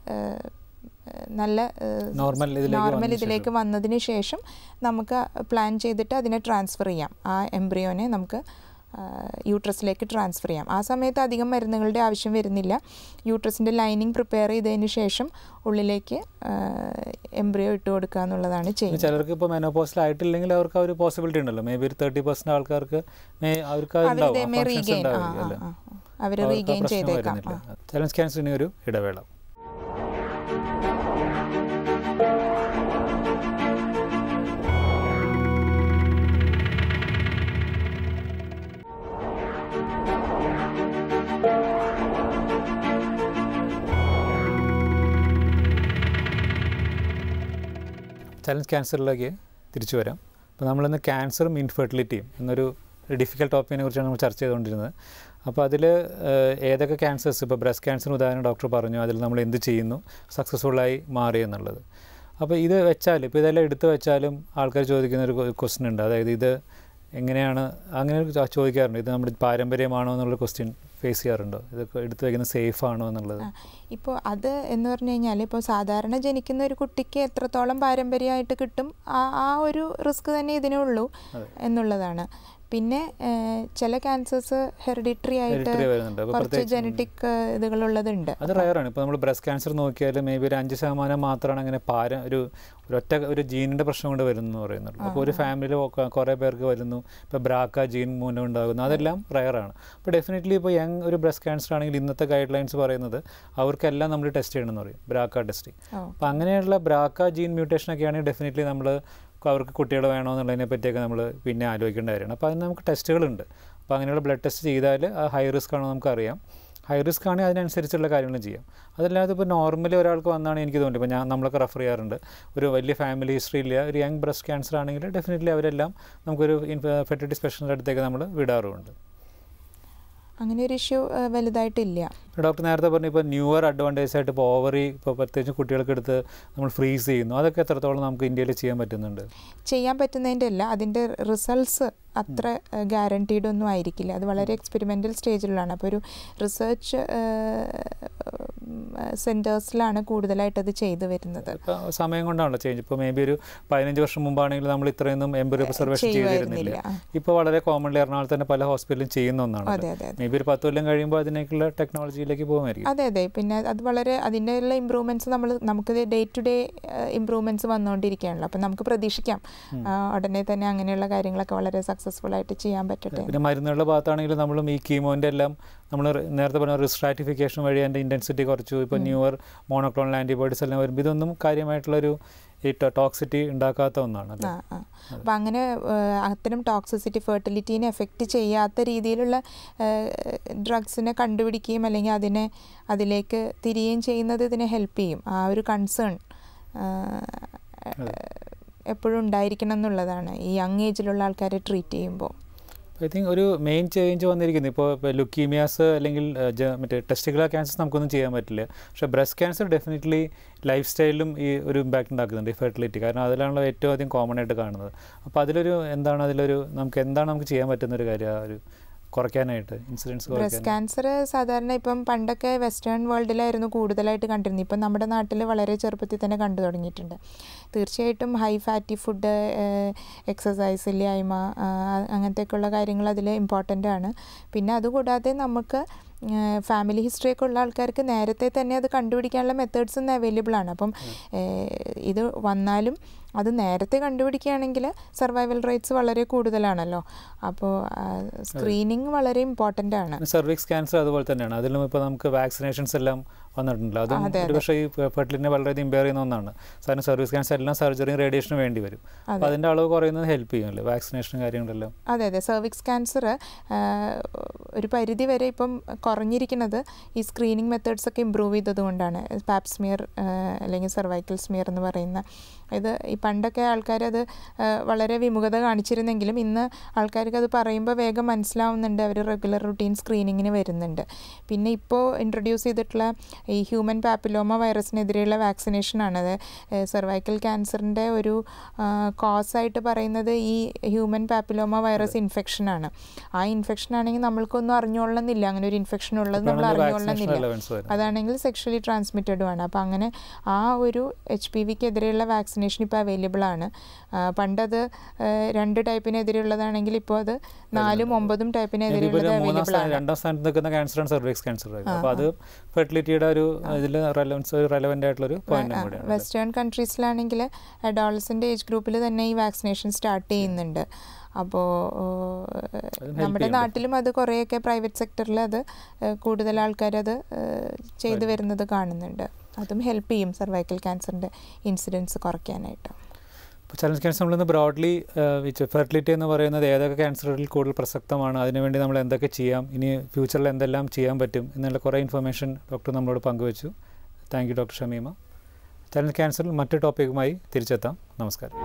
നല്ല നോർമൽ ഇതിലേക്ക് നോർമൽ ഇതിലേക്ക് വന്നതിന് ശേഷം നമുക്ക് പ്ലാൻ ചെയ്തിട്ട് അതിനെ ട്രാൻസ്ഫർ ചെയ്യാം. ആ എംബ്രിയോനെ നമുക്ക് യൂട്രസിലേക്ക് ട്രാൻസ്ഫർ ചെയ്യാം. ആ സമയത്ത് അധികം മരുന്നുകളുടെ ആവശ്യം വരുന്നില്ല. യൂട്രസിന്റെ ലൈനിങ് പ്രിപ്പയർ ചെയ്തതിന് ശേഷം ഉള്ളിലേക്ക് എംബ്രിയോ ഇട്ട് കൊടുക്കുക എന്നുള്ളതാണ് ചെയ്യുന്നത്. ചിലർക്ക് ഇപ്പോൾ മെനോപോസിൽ ആയിട്ടില്ലെങ്കിൽ അവർക്ക് ആ ഒരു പോസിബിലിറ്റി ഉണ്ടല്ലോ. മേ ബി ഒരു തേർട്ടി പെർസെന്റ് ആൾക്കാർക്ക് മേ അവർക്ക് അവർ റീഗെയിൻ ചെയ്തേക്കാം. ചലഞ്ച് ക്യാൻസറിന് ഒരു ഇടവേള. ചലഞ്ച് ക്യാൻസറിലേക്ക് തിരിച്ചു വരാം. അപ്പോൾ നമ്മളിന്ന് ക്യാൻസറും ഇൻഫെർട്ടിലിറ്റിയും എന്നൊരു ഡിഫിക്കൽട്ട് ടോപ്പിനെ കുറിച്ചാണ് നമ്മൾ ചർച്ച ചെയ്തുകൊണ്ടിരുന്നത്. അപ്പോൾ അതിൽ ഏതൊക്കെ ക്യാൻസേഴ്സ് ഇപ്പോൾ ബ്രസ്റ്റ് ക്യാൻസർ ഉദാഹരണം ഡോക്ടർ പറഞ്ഞു. അതിൽ നമ്മൾ എന്ത് ചെയ്യുന്നു? സക്സസ്ഫുള്ളായി മാറി എന്നുള്ളത്. അപ്പോൾ ഇത് വെച്ചാൽ ഇപ്പോൾ ഇതെല്ലാം എടുത്തു വെച്ചാലും ആൾക്കാർ ചോദിക്കുന്ന ഒരു ക്വസ്റ്റ്യൻ ഉണ്ട്. അതായത് ഇത് എങ്ങനെയാണ് അങ്ങനെ ചോദിക്കാറുണ്ട്. ഇത് നമ്മുടെ പാരമ്പര്യമാണോ എന്നുള്ള ക്വസ്റ്റ്യൻ ഫേസ് ചെയ്യാറുണ്ടോ? ഇതൊക്കെ എടുത്തു വയ്ക്കുന്നത് സേഫ് ആണോ എന്നുള്ളത്? ഇപ്പോൾ അത് എന്ന് പറഞ്ഞു കഴിഞ്ഞാൽ ഇപ്പോൾ സാധാരണ ജനിക്കുന്ന ഒരു കുട്ടിക്ക് എത്രത്തോളം പാരമ്പര്യമായിട്ട് കിട്ടും ആ ആ ഒരു റിസ്ക് തന്നെ ഇതിനുള്ളൂ ഉള്ളൂ എന്നുള്ളതാണ്. പിന്നെ ചില ക്യാൻസേഴ്സ് ഹെറിഡിറ്ററി ആയിട്ട് കുറച്ച് ജനറ്റിക് ഇതുകളുള്ളതുണ്ട്. അത് റയറാണ് ഇപ്പോൾ നമ്മൾ ബ്രസ്റ്റ് ക്യാൻസർ നോക്കിയാൽ മേ ബി ഒരു അഞ്ച് ശതമാനം മാത്രമാണ് അങ്ങനെ പാര ഒരു ഒറ്റ ഒരു ജീനിന്റെ പ്രശ്നം കൊണ്ട് വരുന്നു എന്ന് പറയുന്നുണ്ട് അപ്പോൾ ഒരു ഫാമിലിയിൽ കുറേ പേർക്ക് വരുന്നു. ഇപ്പോൾ ബ്രാക്ക ജീൻ മൂലം ഉണ്ടാകുന്നു. അതെല്ലാം റയറാണ് അപ്പോൾ ഡെഫിനറ്റ്ലി ഇപ്പോൾ യങ് ഒരു ബ്രസ്റ്റ് ക്യാൻസർ ആണെങ്കിൽ ഇന്നത്തെ ഗൈഡ് ലൈൻസ് പറയുന്നത് അവർക്കെല്ലാം നമ്മൾ ടെസ്റ്റ് ചെയ്യണമെന്ന് പറയും. ബ്രാക്ക ടെസ്റ്റ് അപ്പം അങ്ങനെയുള്ള ബ്രാക്ക ജീൻ മ്യൂട്ടേഷനൊക്കെ ആണെങ്കിൽ ഡെഫിനറ്റ്ലി നമ്മൾ അവർക്ക് കുട്ടികൾ വേണോ എന്നുള്ളതിനെ പറ്റിയൊക്കെ നമ്മൾ പിന്നെ ആലോചിക്കേണ്ട കാര്യമാണ്. അപ്പോൾ അതിന് നമുക്ക് ടെസ്റ്റുകളുണ്ട് അപ്പോൾ അങ്ങനെയുള്ള ബ്ലഡ് ടെസ്റ്റ് ചെയ്താൽ ആ ഹൈ റിസ്ക് ആണോ നമുക്കറിയാം. ഹൈ റിസ്ക് ആണെങ്കിൽ അതിനനുസരിച്ചുള്ള കാര്യങ്ങൾ ചെയ്യാം. അതല്ലാതെ ഇപ്പോൾ നോർമലി ഒരാൾക്ക് വന്നാണ് എനിക്ക് തോന്നുന്നത്. ഇപ്പോൾ ഞാൻ നമ്മളൊക്കെ റെഫർ ചെയ്യാറുണ്ട്. ഒരു വലിയ ഫാമിലി ഹിസ്റ്ററി ഇല്ല. ഒരു യങ് ബ്രസ്റ്റ് ക്യാൻസർ ആണെങ്കിൽ ഡെഫിനറ്റ്ലി അവരെല്ലാം നമുക്കൊരു ഫെർട്ടിലിറ്റി സ്പെഷ്യലിന്റെ അടുത്തേക്ക് നമ്മൾ വിടാറുമുണ്ട്. അങ്ങനെ ഒരു ഇഷ്യൂ വലുതായിട്ടില്ല. ഡോക്ടർ നേരത്തെ പറഞ്ഞു ഇപ്പോൾ ന്യൂവർ അഡ്വാന്റേജ് ആയിട്ട് ഇപ്പോൾ ഓവറി ഇപ്പോൾ പ്രത്യേകിച്ച് കുട്ടികൾക്ക് എടുത്ത് നമ്മൾ ഫ്രീസ് ചെയ്യുന്നു. അതൊക്കെ എത്രത്തോളം നമുക്ക് ഇന്ത്യയിൽ ചെയ്യാൻ പറ്റുന്നുണ്ട്? ചെയ്യാൻ പറ്റുന്നതിന്റെ അല്ല അതിന്റെ റിസൾട്ട്സ് അത്ര ഗ്യാരണ്ടീഡ് ഒന്നും ആയിരിക്കില്ല. അത് വളരെ എക്സ്പെരിമെന്റൽ സ്റ്റേജിലാണ് അപ്പോൾ ഒരു റിസർച്ച് സെന്റേഴ്സിലാണ് കൂടുതലായിട്ട് അത് ചെയ്തു വരുന്നത്. സമയം കൊണ്ടാണല്ലോ ചേഞ്ച് ഇപ്പോൾ മേ ബി ഒരു പതിനഞ്ച് വർഷം മുമ്പാണെങ്കിൽ നമ്മൾ ഇത്രയൊന്നും എംബ്രിയോ പ്രിസർവേഷൻ ചെയ്തിരുന്നില്ല. ഇപ്പോൾ വളരെ കോമൺലി എറണാകുളത്ത് തന്നെ പല ഹോസ്പിറ്റലും ചെയ്യുന്ന ഒന്നാണ് അതെ അതെ അതെ. മേ ബി ഒരു പത്ത് കൊല്ലം കഴിയുമ്പോൾ അതിനേക്കുള്ള ടെക്നോളജിയിലേക്ക് പോകുമായിരിക്കും. അതെ അതെ. പിന്നെ അത് വളരെ അതിന്റെയുള്ള ഇമ്പ്രൂവ്മെന്റ്സ് നമ്മൾ നമുക്ക് ഡേ ടു ഡേ ഇമ്പ്രൂവ്മെന്റ്സ് വന്നുകൊണ്ടിരിക്കുകയാണല്ലോ അപ്പം നമുക്ക് പ്രതീക്ഷിക്കാം. ഉടനെ തന്നെ അങ്ങനെയുള്ള കാര്യങ്ങളൊക്കെ വളരെ സക്സസ്ഫുൾ ആയിട്ട് ചെയ്യാൻ പറ്റട്ടെ. പിന്നെ മരുന്നുകളുടെ ഭാഗത്താണെങ്കിൽ നമ്മളും ഈ കീമോന്റെ എല്ലാം നമ്മൾ നേരത്തെ പറഞ്ഞ റിസ്ട്രാറ്റിഫിക്കേഷൻ വഴി അതിന്റെ ഇന്റൻസിറ്റി കുറച്ചു. ഇപ്പോൾ ന്യൂവർ മോണോക്ലോണൽ ആന്റിബോഡീസ് എല്ലാം വരുമ്പോൾ ഇതൊന്നും കാര്യമായിട്ടുള്ളൊരു ഈ ടോക്സിറ്റി ഉണ്ടാക്കാത്ത ഒന്നാണ് അപ്പം അങ്ങനെ അത്തരം ടോക്സിസിറ്റി ഫെർട്ടിലിറ്റീനെ എഫക്റ്റ് ചെയ്യാത്ത രീതിയിലുള്ള ഡ്രഗ്സിനെ കണ്ടുപിടിക്കുകയും അല്ലെങ്കിൽ അതിനെ അതിലേക്ക് തിരിയുകയും ചെയ്യുന്നത് ഇതിനെ ഹെൽപ്പ് ചെയ്യും. ആ ഒരു കൺസേൺ എപ്പോഴും ഉണ്ടായിരിക്കണം എന്നുള്ളതാണ്. ഈ യങ് ഏജിലുള്ള ആൾക്കാരെ ട്രീറ്റ് ചെയ്യുമ്പോൾ. ഐ തിങ്ക് ഒരു മെയിൻ ചേഞ്ച് വന്നിരിക്കുന്നു. ഇപ്പോൾ ഇപ്പോൾ ലുക്കീമിയാസ് അല്ലെങ്കിൽ മറ്റേ ടെസ്റ്റിക്കുലർ ക്യാൻസേഴ്സ് നമുക്കൊന്നും ചെയ്യാൻ പറ്റില്ല. പക്ഷേ ബ്രസ്റ്റ് ക്യാൻസർ ഡെഫിനറ്റ്ലി ലൈഫ് സ്റ്റൈലിലും ഈ ഒരു ഇമ്പാക്റ്റ് ഉണ്ടാക്കുന്നുണ്ട് ഈ ഫെർട്ടിലിറ്റി കാരണം അതിലാണല്ലോ ഏറ്റവും അധികം കോമൺ ആയിട്ട് കാണുന്നത്. അപ്പോൾ അതിലൊരു എന്താണ് അതിലൊരു നമുക്ക് എന്താണ് നമുക്ക് ചെയ്യാൻ പറ്റുന്ന ഒരു കാര്യം ആ ഒരു കുറയ്ക്കാനായിട്ട് ഇൻസിഡൻസ് ബ്രസ്റ്റ് ക്യാൻസർ സാധാരണ ഇപ്പം പണ്ടൊക്കെ വെസ്റ്റേൺ വേൾഡിലായിരുന്നു കൂടുതലായിട്ട് കണ്ടിരുന്നത്. ഇപ്പം നമ്മുടെ നാട്ടിൽ വളരെ ചെറുപ്പത്തിൽ തന്നെ കണ്ടു തുടങ്ങിയിട്ടുണ്ട്. തീർച്ചയായിട്ടും ഹൈ ഫാറ്റി ഫുഡ് എക്സസൈസ് ഇല്ലായ്മ അങ്ങനത്തെയൊക്കെയുള്ള കാര്യങ്ങൾ അതിൽ ഇമ്പോർട്ടന്റ് ആണ്. പിന്നെ അതുകൂടാതെ നമുക്ക് ഫാമിലി ഹിസ്റ്ററി ഒക്കെ ഉള്ള ആൾക്കാർക്ക് നേരത്തെ തന്നെ അത് കണ്ടുപിടിക്കാനുള്ള മെത്തേഡ്സ് ഇന്ന് അവൈലബിൾ ആണ്. അപ്പം ഇത് വന്നാലും അത് നേരത്തെ കണ്ടുപിടിക്കുകയാണെങ്കിൽ സർവൈവൽ റേറ്റ്സ് വളരെ കൂടുതലാണല്ലോ. അപ്പോൾ സ്ക്രീനിങ് വളരെ ഇമ്പോർട്ടന്റ് ആണ്. സർവിക്സ് ക്യാൻസർ അതുപോലെ തന്നെയാണ്. അതിലും ഇപ്പോൾ നമുക്ക് വാക്സിനേഷൻസ് എല്ലാം വന്നിട്ടുണ്ടല്ലോ. അതും പക്ഷേ ഈ ഫെർട്ടിലിറ്റിനെ വളരെയധികം ഇമ്പയർ ചെയ്യുന്ന ഒന്നാണ്. സാറിന് സർവീസ് ക്യാൻസർ എല്ലാം സർജറിയും റേഡിയേഷനും വേണ്ടി വരും. അപ്പോൾ അതിന്റെ അളവ് കുറയുന്നത് ഹെൽപ്പ് ചെയ്യുമല്ലോ വാക്സിനേഷനും കാര്യങ്ങളെല്ലാം? അതെ അതെ. സർവിക്സ് ക്യാൻസർ ഒരു പരിധി വരെ ഇപ്പം കുറഞ്ഞിരിക്കുന്നത് ഈ സ്ക്രീനിങ് മെത്തേഡ്സ് ഒക്കെ ഇമ്പ്രൂവ് ചെയ്തതുകൊണ്ടാണ്. പാപ്സ്മിയർ അല്ലെങ്കിൽ സെർവൈക്കൽ സ്മിയർ എന്ന് പറയുന്ന ഇത് ഈ പണ്ടൊക്കെ ആൾക്കാരത് വളരെ വിമുഖത കാണിച്ചിരുന്നെങ്കിലും ഇന്ന് ആൾക്കാർക്ക് അത് പറയുമ്പോൾ വേഗം മനസ്സിലാവുന്നുണ്ട്. അവർ റെഗുലർ റുട്ടീൻ സ്ക്രീനിങ്ങിന് വരുന്നുണ്ട്. പിന്നെ ഇപ്പോൾ ഇൻട്രൊഡ്യൂസ് ചെയ്തിട്ടുള്ള ഈ ഹ്യൂമൻ പാപ്പിലോമ വൈറസിനെതിരെയുള്ള വാക്സിനേഷനാണ് അത് സെർവൈക്കൽ ക്യാൻസറിന്റെ ഒരു കോസായിട്ട് പറയുന്നത് ഈ ഹ്യൂമൻ പാപ്പിലോമ വൈറസ് ഇൻഫെക്ഷനാണ് ആ ഇൻഫെക്ഷൻ ആണെങ്കിൽ നമ്മൾക്കൊന്നും അറിഞ്ഞോളണമെന്നില്ല അങ്ങനെ ഒരു ഇൻഫെക്ഷൻ ഉള്ളത് നമ്മൾ അറിഞ്ഞോളണമെന്നില്ല വരും. അതാണെങ്കിൽ സെക്ഷലി ട്രാൻസ്മിറ്റഡും ആണ്. അപ്പോൾ അങ്ങനെ ആ ഒരു എച്ച് പി വിക്കെതിരെയുള്ള വാക്സിനേഷൻ ഇപ്പോൾ അവൈലബിൾ ആണ്. പണ്ടത് രണ്ട് ടൈപ്പിനെതിരെയുള്ളതാണെങ്കിൽ ഇപ്പോൾ അത് നാലും ഒമ്പതും ടൈപ്പിനെതിരെയുള്ളതാണ് ടൈപ്പിനെതിരെയുള്ളത് ഒരു അവൈലബിൾ ആണ്. രണ്ടാം സ്ഥാനത്ത് നിൽക്കുന്ന ക്യാൻസറാണ് സർവിക്സ് ക്യാൻസർ അപ്പോൾ അത് ഫെർട്ടിലിറ്റിയുടെ ഒരു ഇതിൽ റെലവൻസ് റെലവന്റ് ആയിട്ടുള്ളൊരു പോയിന്റും വെസ്റ്റേൺ കൺട്രീസിലാണെങ്കിൽ അഡോൾസിന്റെ ഏജ് ഗ്രൂപ്പിൽ തന്നെ ഈ വാക്സിനേഷൻ സ്റ്റാർട്ട് ചെയ്യുന്നുണ്ട്. അപ്പോൾ നമ്മുടെ നാട്ടിലും അത് കുറേയൊക്കെ പ്രൈവറ്റ് സെക്ടറിൽ അത് കൂടുതൽ ആൾക്കാരത് അത് ചെയ്തു വരുന്നത് കാണുന്നുണ്ട്. അതും ഹെൽപ്പ് ചെയ്യും സർവൈക്കൽ ക്യാൻസറിന്റെ ഇൻസിഡൻസ് കുറയ്ക്കാനായിട്ട്. ഇപ്പോൾ ചലഞ്ച് ക്യാൻസർ നമ്മളിന്ന് ബ്രോഡ്ലി ഫെർട്ടിലിറ്റി എന്ന് പറയുന്നത് ഏതൊക്കെ ക്യാൻസറുകളിൽ കൂടുതൽ പ്രസക്തമാണ് അതിനുവേണ്ടി നമ്മൾ എന്തൊക്കെ ചെയ്യാം ഇനി ഫ്യൂച്ചറിൽ എന്തെല്ലാം ചെയ്യാൻ പറ്റും എന്നുള്ള കുറേ ഇൻഫർമേഷൻ ഡോക്ടർ നമ്മളോട് പങ്കുവച്ചു. Thank you doctor Shameema. Challenge ക്യാൻസറിൽ മറ്റു ടോപ്പിക്കുമായി തിരിച്ചെത്താം. നമസ്കാരം.